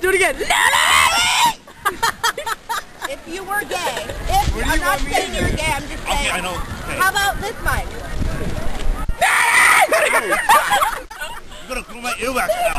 Do it again. If you were gay, if you, I'm not saying you're gay, I'm just Okay, saying. I know. Okay. How about this mic? You're gonna pull my earwax out.